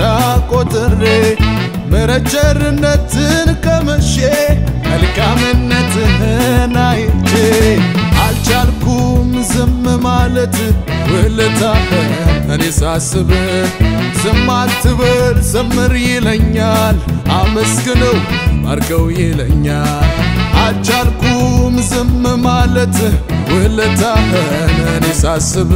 አብሬ ምሕረት ቸርነትን ቀምሼ መልካምነትህን አይቼ አልቻልኩም ዝም ማለት ውለታህን እኔ ሳስብ ዝም አትበል ዘምር ይለኛል አመስግነው ባርከው ይለኛል አልቻልኩም ዝም ማለት ውለታህን እኔ ሳስብ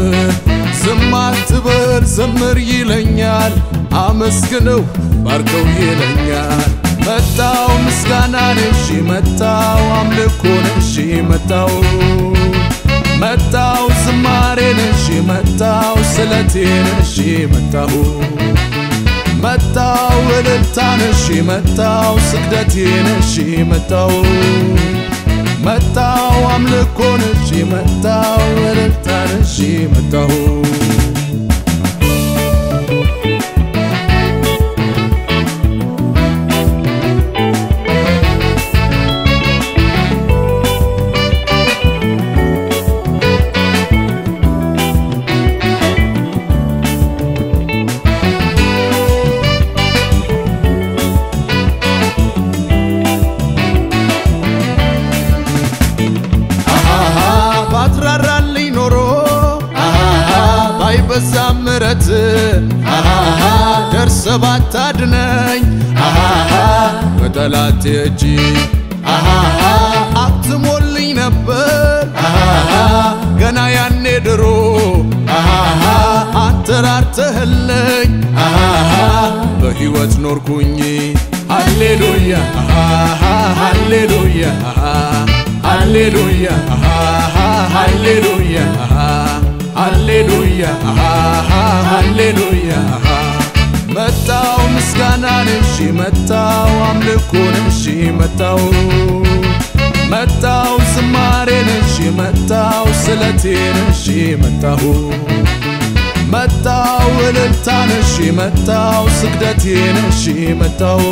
ዝም አትበል ዘምር ይለኛል። አመስግነው ባርከው ይለኛል። መጣው ምስጋናን እሺ መጣው አምልኮን እሺ መጣው። መጣው ዝማሬን እሺ መጣው ስለቴን እሺ መጣው። መጣው እልልታን እሺ መጣው ስግደቴን እሺ መጣው። መጣው አምልኮን እሺ መጣው እልልታን እሺ መጣው ደርሰ ባታድነኝ በጠላት እጅ። አትሞልኝ ነበር። ገና ያኔ ድሮ። አንተራርተህልኝ በሕይወት ኖርኩኝ። ሃሌሉያ! ሃሌሉያ! ሃሌሉያ! ሃሌሉያ ሃሌሉያ ሃሌሉያ መጣው ምስጋናን እሺ መጣው አምልኮን እሺ መጣው መጣው ዝማሬን እሺ መጣው ስለቴን እሺ መጣሁ መጣው እልልታን እሺ መጣው ስግደቴን እሺ መጣው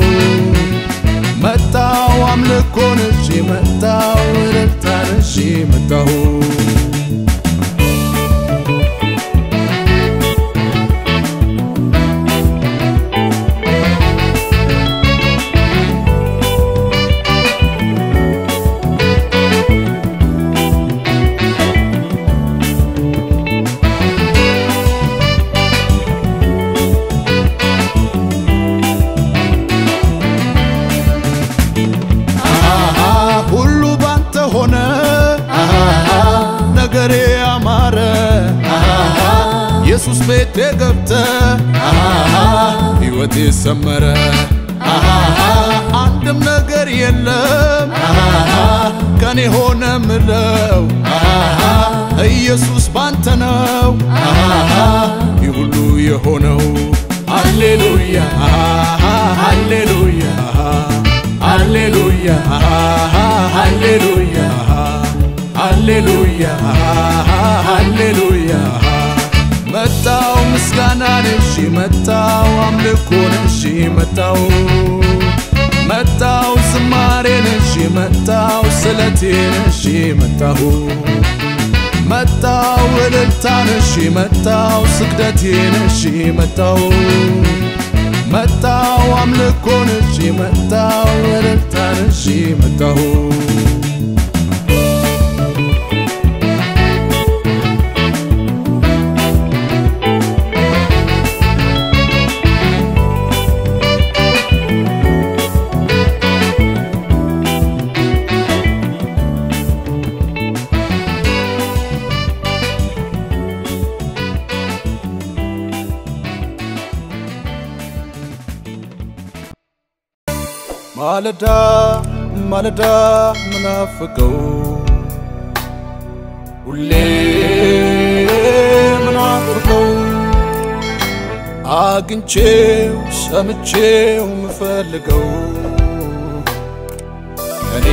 መጣው አምልኮን እሺ መጣው እልልታን እሺ መጣሁ ነገሬ አማረ። ኢየሱስ ቤቴ ገብተ ሕይወቴ ሰመረ። አንድም ነገር የለም ከኔ ሆነ ምለው። ኢየሱስ ባንተ ነው ይህ ሁሉ የሆነው። ሃሌሉያ! ሃሌሉያ! ሃሌሉያ! ሃሌሉያ ሃሌሉያ ሃሌሉያ መጣው ምስጋናን እሺ መጣው አምልኮን እሺ መጣው መጣው ዝማሬን እሺ መጣው ስለቴን እሺ መጣሁ መጣው እልልታን እሺ መጣው ስግደቴን እሺ መጣው መጣው አምልኮን እሺ መጣው እልልታን እሺ መጣሁ ማለዳ ማለዳ ምናፍቀው? ሁሌ ምናፍቀው? አግኝቼው ሰምቼው ምፈልገው? እኔ